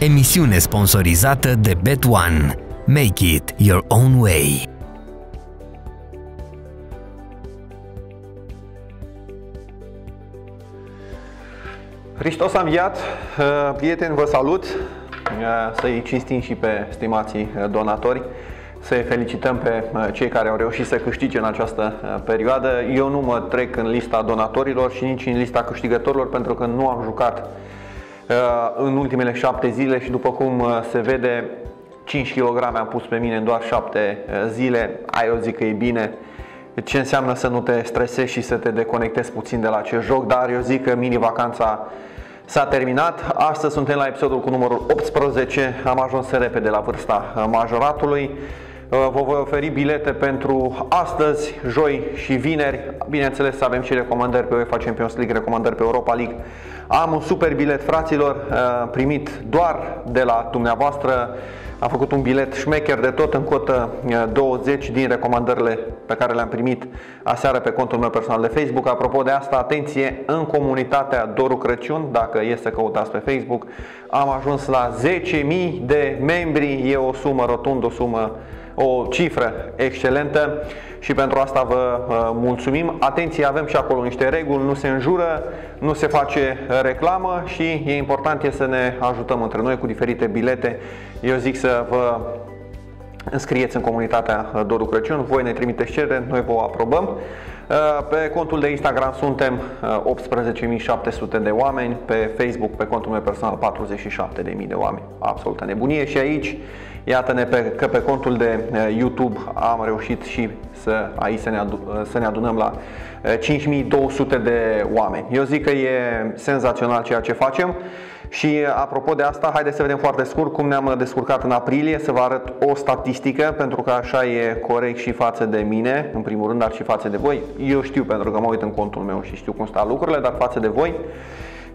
Emisiune sponsorizată de Bet One. Make it your own way. Hristos a înviat, uh, prieteni, vă salut, uh, să-i cinstim și pe stimații uh, donatori, să-i felicităm pe cei care au reușit să câștige în această perioadă. Eu nu mă trec în lista donatorilor și nici în lista câștigătorilor pentru că nu am jucat în ultimele șapte zile și după cum se vede 5 kg am pus pe mine în doar 7 zile, ai eu zic că e bine ce înseamnă să nu te stresezi și să te deconectezi puțin de la acest joc, dar eu zic că mini-vacanța s-a terminat. Astăzi suntem la episodul cu numărul 18, am ajuns repede la vârsta majoratului. Uh, vă voi oferi bilete pentru astăzi, joi și vineri. Bineînțeles, avem și recomandări pe UEFA Champions League, recomandări pe Europa League. Am un super bilet, fraților, uh, primit doar de la dumneavoastră. Am făcut un bilet șmecher de tot în cotă 20 uh, din recomandările pe care le-am primit aseară pe contul meu personal de Facebook. Apropo de asta, atenție, în comunitatea Doru Crăciun, dacă e să căutați pe Facebook, am ajuns la 10.000 de membri. E o sumă rotundă, o sumă o cifră excelentă și pentru asta vă mulțumim. Atenție, avem și acolo niște reguli, nu se înjură, nu se face reclamă și e important e să ne ajutăm între noi cu diferite bilete. Eu zic să vă înscrieți în comunitatea Doru Crăciun, voi ne trimiteți cerere, noi vă aprobăm. Pe contul de Instagram suntem 18.700 de oameni, pe Facebook, pe contul meu personal 47.000 de oameni. Absolută nebunie și aici Iată-ne pe, că pe contul de eh, YouTube am reușit și să, aici să ne, adu, eh, să ne adunăm la 5200 eh, de oameni. Eu zic că e senzațional ceea ce facem. Și apropo de asta, haideți să vedem foarte scurt cum ne-am descurcat în aprilie, să vă arăt o statistică, pentru că așa e corect și față de mine, în primul rând, dar și față de voi. Eu știu pentru că mă uit în contul meu și știu cum stau lucrurile, dar față de voi.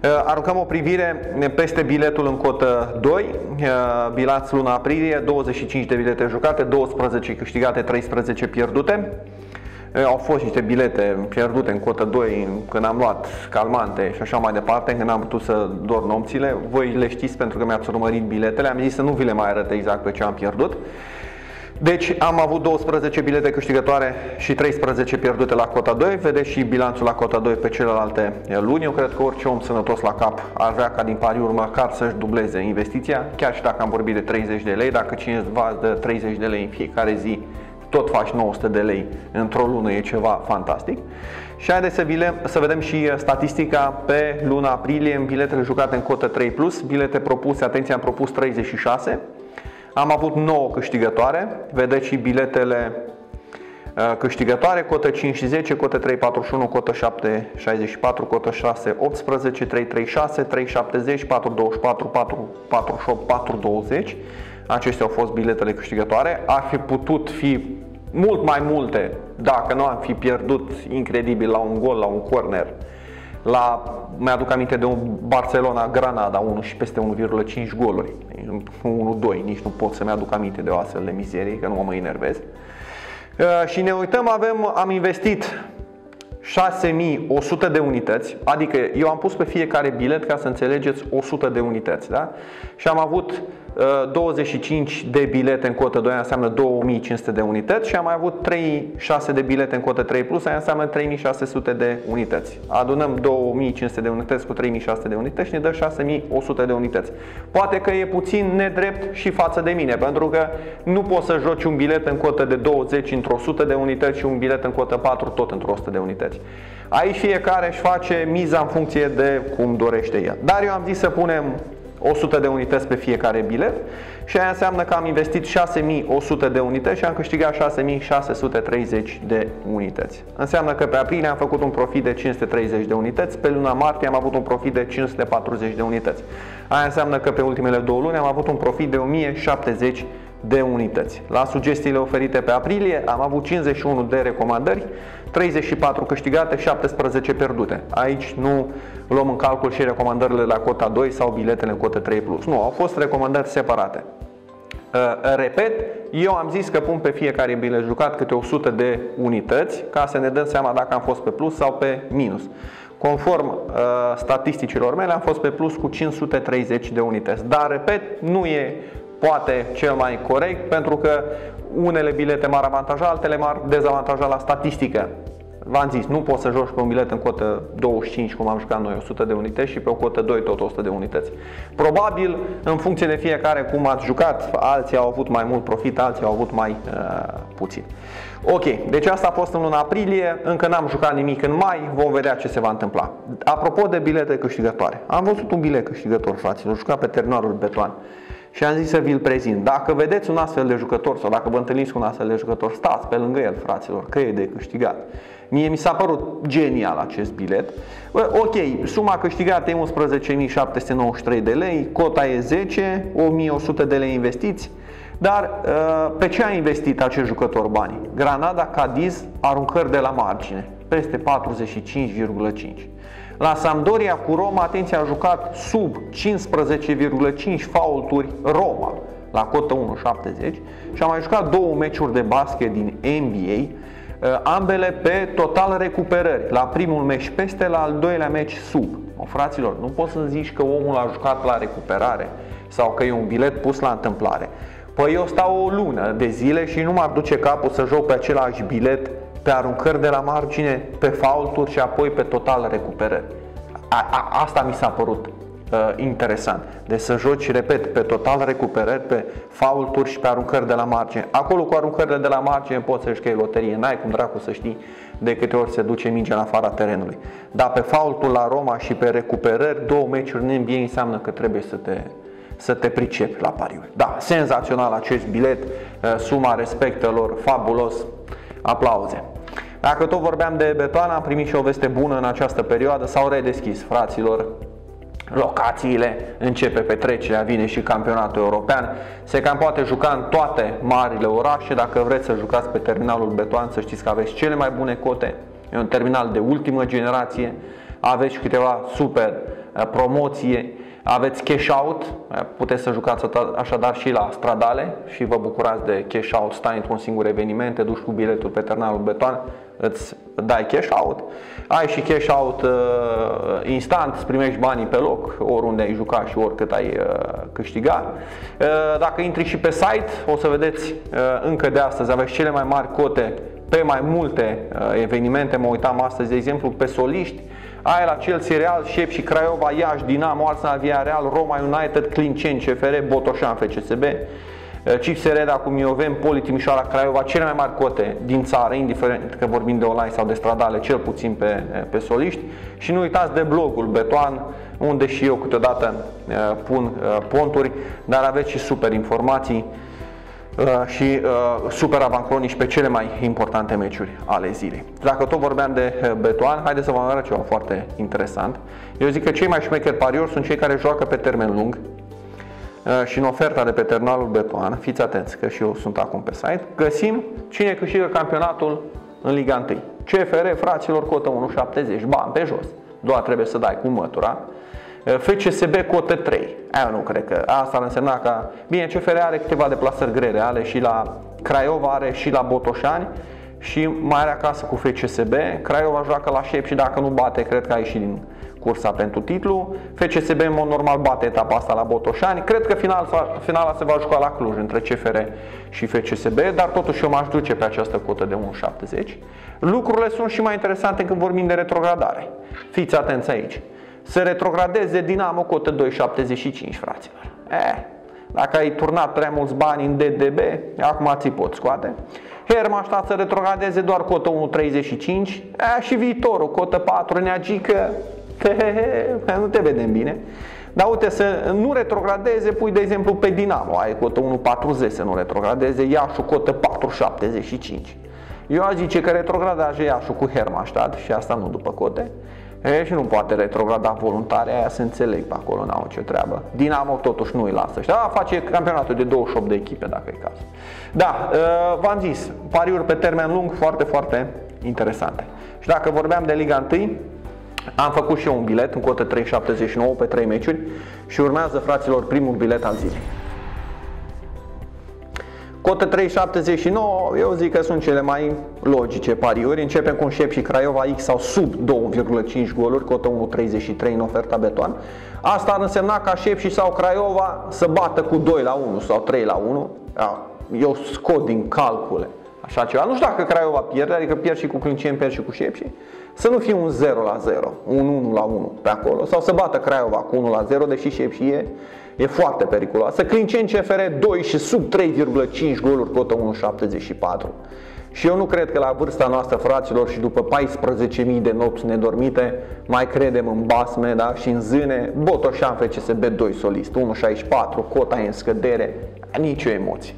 Uh, aruncăm o privire peste biletul în cotă 2, uh, bilanț luna aprilie, 25 de bilete jucate, 12 câștigate, 13 pierdute. Uh, au fost niște bilete pierdute în cotă 2 când am luat calmante și așa mai departe, când am putut să dorm nopțile. Voi le știți pentru că mi-ați urmărit biletele, am zis să nu vi le mai arăt exact pe ce am pierdut. Deci am avut 12 bilete câștigătoare și 13 pierdute la cota 2. Vedeți și bilanțul la cota 2 pe celelalte luni. Eu cred că orice om sănătos la cap ar vrea ca din pariuri măcar să-și dubleze investiția, chiar și dacă am vorbit de 30 de lei, dacă cineva dă 30 de lei în fiecare zi, tot faci 900 de lei într-o lună, e ceva fantastic. Și haideți să, să vedem și statistica pe luna aprilie în biletele jucate în cotă 3+, bilete propuse, atenție, am propus 36, am avut 9 câștigătoare, vedeți și biletele uh, câștigătoare, cotă 5 și 10, cotă 3, 41, cotă 7, 64, cotă 6, 18, 3, 3, 6, 3, 70, 4, 24, 4, 48, 4, 20. Acestea au fost biletele câștigătoare. Ar fi putut fi mult mai multe dacă nu am fi pierdut incredibil la un gol, la un corner. La, mi-aduc aminte de un Barcelona-Granada, 1 și peste 1,5 goluri. 1-2, nici nu pot să-mi aduc aminte de o astfel de mizerie, că nu mă enervez. Uh, și ne uităm, avem, am investit 6100 de unități, adică eu am pus pe fiecare bilet ca să înțelegeți 100 de unități, da? Și am avut 25 de bilete în cotă 2 înseamnă 2500 de unități și am mai avut 3, 6 de bilete în cotă 3 plus, aia înseamnă 3600 de unități. Adunăm 2500 de unități cu 3600 de unități și ne dă 6100 de unități. Poate că e puțin nedrept și față de mine, pentru că nu poți să joci un bilet în cotă de 20 într-o 100 de unități și un bilet în cotă 4 tot într-o 100 de unități. Aici fiecare își face miza în funcție de cum dorește el. Dar eu am zis să punem 100 de unități pe fiecare bilet și aia înseamnă că am investit 6100 de unități și am câștigat 6630 de unități. Înseamnă că pe aprilie am făcut un profit de 530 de unități, pe luna martie am avut un profit de 540 de unități. Aia înseamnă că pe ultimele două luni am avut un profit de 1070 de unități. La sugestiile oferite pe aprilie am avut 51 de recomandări, 34 câștigate, 17 pierdute. Aici nu luăm în calcul și recomandările la cota 2 sau biletele în cota 3+. Nu, au fost recomandări separate. Uh, repet, eu am zis că pun pe fiecare bilet jucat câte 100 de unități ca să ne dăm seama dacă am fost pe plus sau pe minus. Conform uh, statisticilor mele, am fost pe plus cu 530 de unități. Dar, repet, nu e poate cel mai corect pentru că unele bilete m-ar avantaja, altele m-ar dezavantaja la statistică. V-am zis, nu poți să joci pe un bilet în cotă 25, cum am jucat noi, 100 de unități și pe o cotă 2 tot 100 de unități. Probabil, în funcție de fiecare cum ați jucat, alții au avut mai mult profit, alții au avut mai uh, puțin. Ok, deci asta a fost în luna aprilie, încă n-am jucat nimic în mai, vom vedea ce se va întâmpla. Apropo de bilete câștigătoare, am văzut un bilet câștigător, fraților, jucat pe terminalul Beton și am zis să vi-l prezint. Dacă vedeți un astfel de jucător sau dacă vă întâlniți cu un astfel de jucător, stați pe lângă el, fraților, că e de câștigat. Mie mi s-a părut genial acest bilet. Ok, suma câștigată e 11.793 de lei, cota e 10, 1.100 de lei investiți, dar uh, pe ce a investit acest jucător banii? Granada Cadiz, aruncări de la margine, peste 45,5. La Sampdoria cu Roma, atenție, a jucat sub 15,5 faulturi Roma la cotă 1,70 și a mai jucat două meciuri de basket din NBA, uh, ambele pe total recuperări. La primul meci peste, la al doilea meci sub. O, fraților, nu poți să zici că omul a jucat la recuperare sau că e un bilet pus la întâmplare. Păi eu stau o lună de zile și nu m-ar duce capul să joc pe același bilet pe aruncări de la margine, pe faulturi și apoi pe total recuperări. A, a, asta mi s-a părut uh, interesant. Deci să joci, repet, pe total recuperări, pe faulturi și pe aruncări de la margine. Acolo cu aruncările de la margine poți să-și chei loterie. N-ai cum dracu să știi de câte ori se duce mingea în afara terenului. Dar pe faultul la Roma și pe recuperări, două meciuri în NBA înseamnă că trebuie să te, să te pricepi la pariuri. Da, senzațional acest bilet, uh, suma respectelor, fabulos, aplauze. Dacă tot vorbeam de betoan, am primit și o veste bună în această perioadă, s-au redeschis, fraților, locațiile, începe petrecerea, vine și campionatul european, se cam poate juca în toate marile orașe, dacă vreți să jucați pe terminalul Betoan, să știți că aveți cele mai bune cote, e un terminal de ultimă generație, aveți câteva super eh, promoție, aveți cash out, puteți să jucați așadar și la stradale și vă bucurați de cash out, stai într-un singur eveniment, te duci cu biletul pe terminalul beton, îți dai cash out. Ai și cash out uh, instant, îți primești banii pe loc, oriunde ai jucat și oricât ai uh, câștigat. Uh, dacă intri și pe site, o să vedeți uh, încă de astăzi, aveți cele mai mari cote pe mai multe uh, evenimente, mă uitam astăzi, de exemplu, pe soliști, ai la Chelsea, Real, Șep și Craiova, Iași, Dinamo, Arsenal, Real, Roma United, Clinceni, CFR, Botoșan, FCSB, CIPS Reda cu Miovem, Poli, Timișoara, Craiova, cele mai mari cote din țară, indiferent că vorbim de online sau de stradale, cel puțin pe, pe soliști. Și nu uitați de blogul Betoan, unde și eu câteodată uh, pun uh, ponturi, dar aveți și super informații Uh, și uh, super avancronici pe cele mai importante meciuri ale zilei. Dacă tot vorbeam de uh, Betoan, haideți să vă arăt ceva foarte interesant. Eu zic că cei mai șmecheri pariori sunt cei care joacă pe termen lung și în oferta de pe terminalul Betoan, fiți atenți că și eu sunt acum pe site, găsim cine câștigă campionatul în Liga 1. CFR, fraților, cotă 1,70, bani pe jos. Doar trebuie să dai cu mătura. FCSB cotă 3. Aia nu cred că asta ar însemna că, bine, CFR are câteva deplasări grele, are și la Craiova, are și la Botoșani și mai are acasă cu FCSB. Craiova joacă la șep și dacă nu bate, cred că a ieșit din cursa pentru titlu. FCSB în mod normal bate etapa asta la Botoșani. Cred că final, finala se va juca la Cluj între CFR și FCSB, dar totuși eu m-aș duce pe această cotă de 1,70. Lucrurile sunt și mai interesante când vorbim de retrogradare. Fiți atenți aici să retrogradeze Dinamo cotă 2,75 fraților. Eh, dacă ai turnat prea mulți bani în DDB, acum ți pot scoate. Hermannstadt să retrogradeze doar cotă 1,35 eh, și viitorul, cotă 4, neagică, nu te vedem bine. Dar uite, să nu retrogradeze, pui de exemplu pe Dinamo, ai cotă 1,40 să nu retrogradeze, Iașu cotă 4,75. Eu aș zice că retrogradează Iașu cu Hermannstadt și asta nu după cote. E, și nu poate retrograda voluntare, aia se înțeleg pe acolo, n-au ce treabă. Dinamo totuși nu îi lasă. Și da, face campionatul de 28 de echipe dacă e caz. Da, v-am zis, pariuri pe termen lung foarte, foarte interesante. Și dacă vorbeam de Liga 1, am făcut și eu un bilet în cotă 3,79 pe 3 meciuri și urmează, fraților, primul bilet al zilei. Cotă 3,79, eu zic că sunt cele mai logice pariuri. Începem cu Șep și Craiova X sau sub 2,5 goluri, cotă 1,33 în oferta beton. Asta ar însemna ca Șep și sau Craiova să bată cu 2 la 1 sau 3 la 1. Eu scot din calcule așa ceva. Nu știu dacă Craiova pierde, adică pierd și cu Clinceni, pierd și cu Șepși. Să nu fie un 0 la 0, un 1 la 1 pe acolo, sau să bată Craiova cu 1 la 0, deși Șepși e e foarte periculoasă. Clinceni CFR 2 și sub 3,5 goluri, cotă 1,74. Și eu nu cred că la vârsta noastră, fraților, și după 14.000 de nopți nedormite, mai credem în basme da? și în zâne. Botoșan FCSB 2 solist, 1,64, cota e în scădere, nicio emoție.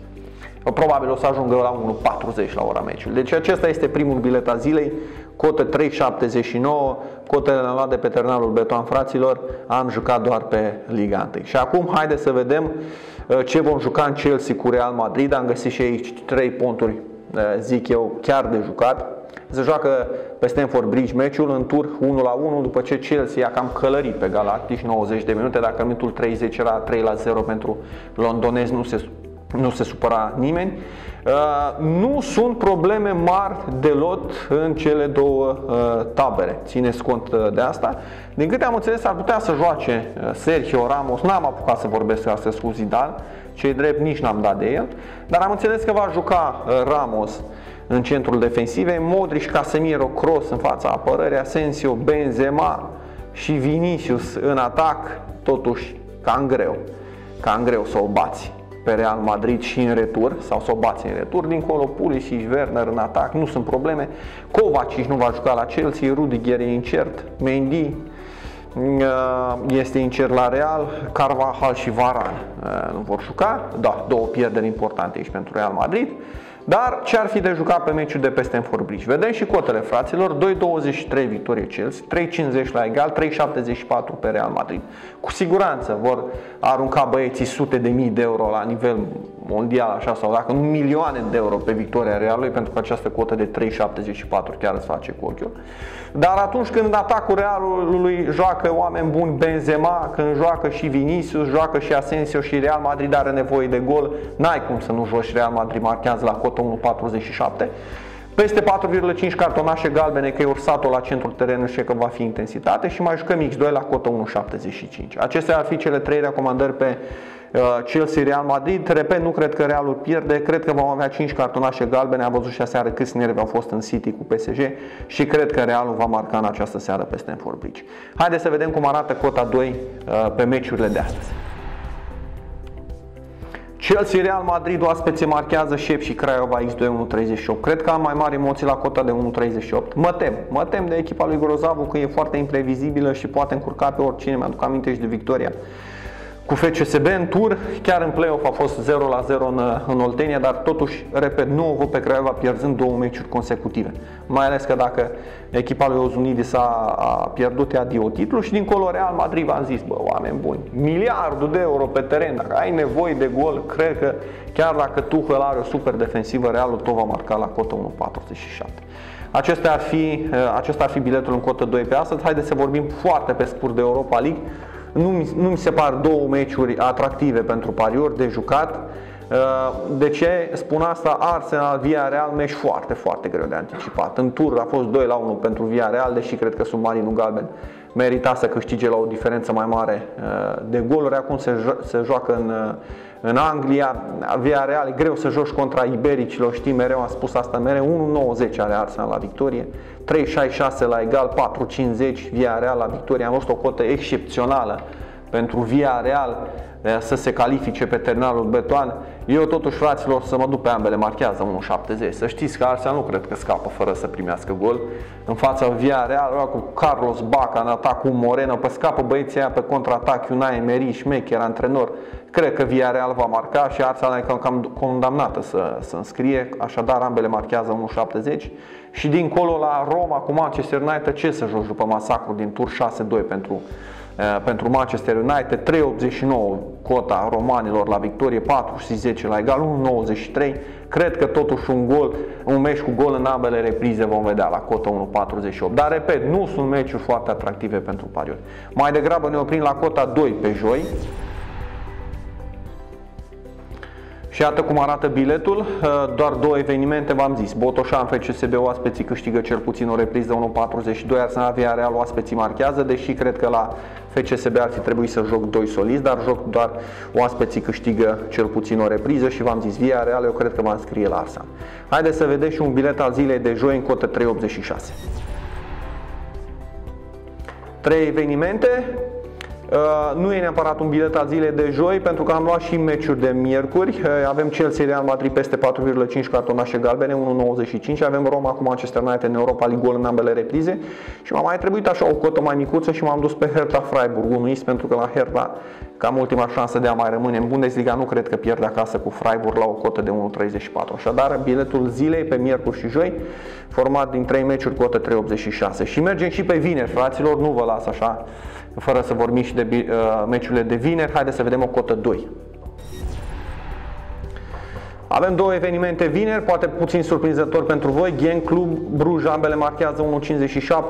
Probabil o să ajungă la 1,40 la ora meciului. Deci acesta este primul bilet a zilei, cotă 3,79, cotele le-am luat de pe terminalul Beton fraților, am jucat doar pe Liga 1. Și acum haideți să vedem uh, ce vom juca în Chelsea cu Real Madrid. Am găsit și aici 3 ponturi, uh, zic eu, chiar de jucat. Se joacă pe Stamford Bridge meciul în tur 1 la 1 după ce Chelsea a cam călărit pe Galactic 90 de minute, dacă minutul 30 era 3 la 0 pentru londonezi, nu se nu se supăra nimeni. Uh, nu sunt probleme mari de lot în cele două uh, tabere, țineți cont uh, de asta. Din câte am înțeles, ar putea să joace Sergio Ramos, n-am apucat să vorbesc astăzi cu Zidane, cei drept nici n-am dat de el, dar am înțeles că va juca Ramos în centrul defensive, Modric, Casemiro, Cross în fața apărării, Asensio, Benzema și Vinicius în atac, totuși cam greu, cam greu să o bați pe Real Madrid și în retur, sau să o bați în retur. Dincolo, Pulisic, Werner în atac, nu sunt probleme. Kovacic nu va juca la Chelsea, Rudiger e incert, Mendy uh, este incert la Real, Carvajal și Varan uh, nu vor juca. Da, două pierderi importante aici pentru Real Madrid. Dar ce ar fi de jucat pe meciul de pe Stamford Bridge? Vedem și cotele fraților, 2.23 victorie Chelsea, 3.50 la egal, 3.74 pe Real Madrid. Cu siguranță vor arunca băieții sute de mii de euro la nivel mondial, așa sau dacă nu milioane de euro pe victoria Realului, pentru că această cotă de 3,74 chiar îți face cu ochiul. Dar atunci când atacul Realului joacă oameni buni Benzema, când joacă și Vinicius, joacă și Asensio și Real Madrid are nevoie de gol, n-ai cum să nu joci Real Madrid marchează la cotă 1,47. Peste 4,5 cartonașe galbene că e ursatul la centrul terenului și că va fi intensitate și mai jucăm X2 la cotă 1,75. Acestea ar fi cele trei recomandări pe uh, Chelsea Real Madrid. Repet, nu cred că Realul pierde, cred că vom avea 5 cartonașe galbene. Am văzut și aseară câți nervi au fost în City cu PSG și cred că Realul va marca în această seară pe Stamford Bridge. Haideți să vedem cum arată cota 2 uh, pe meciurile de astăzi. Chelsea Real Madrid oaspețe marchează Șep și Craiova X2 1.38. Cred că am mai mari emoții la cota de 1.38. Mă tem, mă tem de echipa lui Grozavu că e foarte imprevizibilă și poate încurca pe oricine. Mi-aduc aminte și de Victoria cu FCSB în tur, chiar în play-off a fost 0 la 0 în, în Oltenia, dar totuși, repet, nu o văd pe Craiova pierzând două meciuri consecutive. Mai ales că dacă echipa lui Ozunidis a, a pierdut adio titlul și dincolo Real Madrid v-am zis, bă, oameni buni, miliardul de euro pe teren, dacă ai nevoie de gol, cred că chiar dacă Tuchel are o super defensivă, Realul tot va marca la cotă 1.47. Acesta ar, fi, acesta ar fi biletul în cotă 2 pe astăzi. Haideți să vorbim foarte pe scurt de Europa League. Nu mi, nu mi se par două meciuri atractive pentru pariuri de jucat. Uh, de ce spun asta? Arsenal, Via Real, meci foarte, foarte greu de anticipat. În tur a fost 2 la 1 pentru Via Real, deși cred că submarinul galben merita să câștige la o diferență mai mare uh, de goluri. Acum se, jo- se joacă în, uh, în Anglia, Via Real, e greu să joci contra ibericilor, știi, mereu am spus asta mereu, 1.90 are Arsenal la victorie, 3.66 la egal, 4.50 Via Real la victorie, am văzut o cotă excepțională pentru Via Real să se califice pe terminalul Betoan. Eu totuși, fraților, să mă duc pe ambele, marchează 1.70. Să știți că Arsenal nu cred că scapă fără să primească gol. În fața Via Real, cu Carlos Baca în atac cu Moreno, pe scapă băieții aia pe contraatac, Unai Emery, șmecher, antrenor. Cred că Via Real va marca și Arsenal e cam condamnată să, să înscrie, așadar ambele marchează 1.70 și dincolo la Roma cu Manchester United ce să joci după masacru din tur 6-2 pentru Eh, pentru Manchester United, 3,89 cota romanilor la victorie, 4 și 10 la egal, 1,93. Cred că totuși un gol, un meci cu gol în ambele reprize vom vedea la cota 1,48. Dar repet, nu sunt meciuri foarte atractive pentru pariuri. Mai degrabă ne oprim la cota 2 pe joi. Și iată cum arată biletul, uh, doar două evenimente v-am zis. Botoșan, FCSB oaspeții câștigă cel puțin o repriză 1.42, Arsenal Via Real oaspeții marchează, deși cred că la FCSB ar fi trebuit să joc doi soliți, dar joc doar oaspeții câștigă cel puțin o repriză și v-am zis Via Real, eu cred că v-am scrie la Arsenal. Haideți să vedeți și un bilet al zilei de joi în cotă 386. Trei evenimente, Uh, nu e neapărat un bilet al zilei de joi, pentru că am luat și meciuri de miercuri. Uh, avem Chelsea Real Madrid peste 4,5 cartonașe galbene, 1,95. Avem Roma cu Manchester United în Europa League gol în ambele reprize. Și m-a mai trebuit așa o cotă mai micuță și m-am dus pe Hertha Freiburg, 1 pentru că la Hertha cam ultima șansă de a mai rămâne în Bundesliga, nu cred că pierde acasă cu Freiburg la o cotă de 1,34. Așadar, biletul zilei pe miercuri și joi, format din 3 meciuri, cotă 3,86. Și mergem și pe vineri, fraților, nu vă las așa fără să vorbim și de uh, meciurile de vineri, haideți să vedem o cotă 2. Avem două evenimente vineri, poate puțin surprinzător pentru voi. Gen Club Bruj, ambele marchează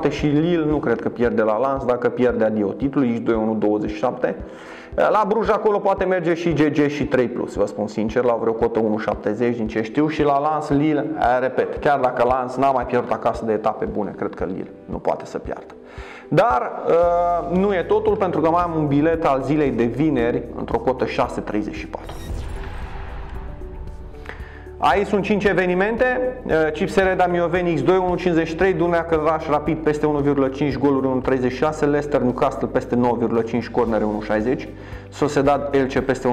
1.57 și Lille nu cred că pierde la lans, dacă pierde adio titlul, aici 2-1-27. La Bruj acolo poate merge și GG și 3+, plus, vă spun sincer, la vreo cotă 1.70 din ce știu și la Lans Lille, repet, chiar dacă Lans n-a mai pierdut acasă de etape bune, cred că Lille nu poate să piardă. Dar uh, nu e totul pentru că mai am un bilet al zilei de vineri într-o cotă 6.34. Aici sunt 5 evenimente, uh, Chips Reda Mioveni X2 1.53, Dunea Călraș Rapid peste 1.5 goluri 1.36, Leicester Newcastle peste 9.5 cornere 1.60, Sociedad Elche peste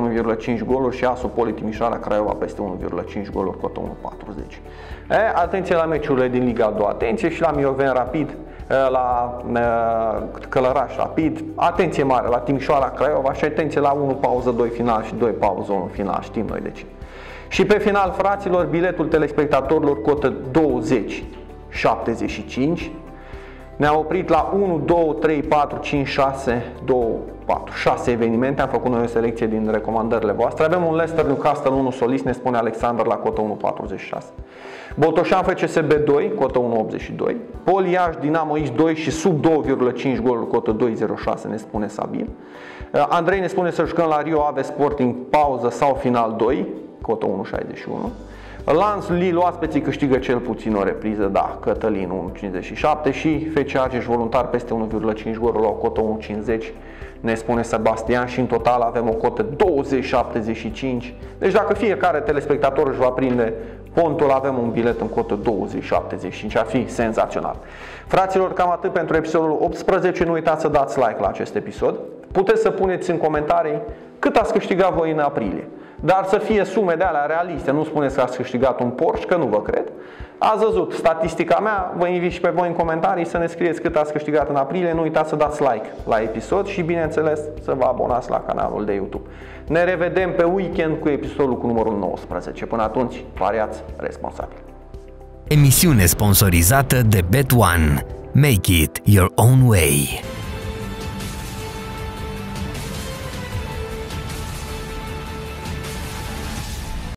1.5 goluri și ASO Poli Timișoara Craiova peste 1.5 goluri cotă 1.40. E, atenție la meciurile din Liga 2, atenție și la Mioven Rapid, la Călăraș Rapid, atenție mare la Timișoara Craiova. Și atenție la 1 pauză 2 final și 2 pauză 1 final, știm noi de ce. Și pe final, fraților, biletul telespectatorilor cotă 20 75. Ne-a oprit la 1, 2, 3, 4, 5, 6, 2, 4, 6 evenimente. Am făcut noi o selecție din recomandările voastre. Avem un Leicester Newcastle 1 solist, ne spune Alexander la cotă 1,46. Botoșan FCSB 2, cotă 1,82. Poliaș Dinamo X2 și sub 2,5 goluri, cotă 2,06, ne spune Sabin. Andrei ne spune să jucăm la Rio Ave Sporting pauză sau final 2, cotă 1,61. Lans Lille oaspeții câștigă cel puțin o repriză, da, Cătălin 1,57 și FC Argeș voluntar peste 1,5 goluri la o cotă 1,50 ne spune Sebastian și în total avem o cotă 20,75. Deci dacă fiecare telespectator își va prinde pontul, avem un bilet în cotă 20,75. Ar fi senzațional. Fraților, cam atât pentru episodul 18. Nu uitați să dați like la acest episod. Puteți să puneți în comentarii cât ați câștigat voi în aprilie. Dar să fie sume de alea realiste, nu spuneți că ați câștigat un Porsche, că nu vă cred. Ați văzut statistica mea, vă invit și pe voi în comentarii să ne scrieți cât ați câștigat în aprilie, nu uitați să dați like la episod și bineînțeles să vă abonați la canalul de YouTube. Ne revedem pe weekend cu episodul cu numărul 19. Până atunci, variați responsabil. Emisiune sponsorizată de Bet One. Make it your own way.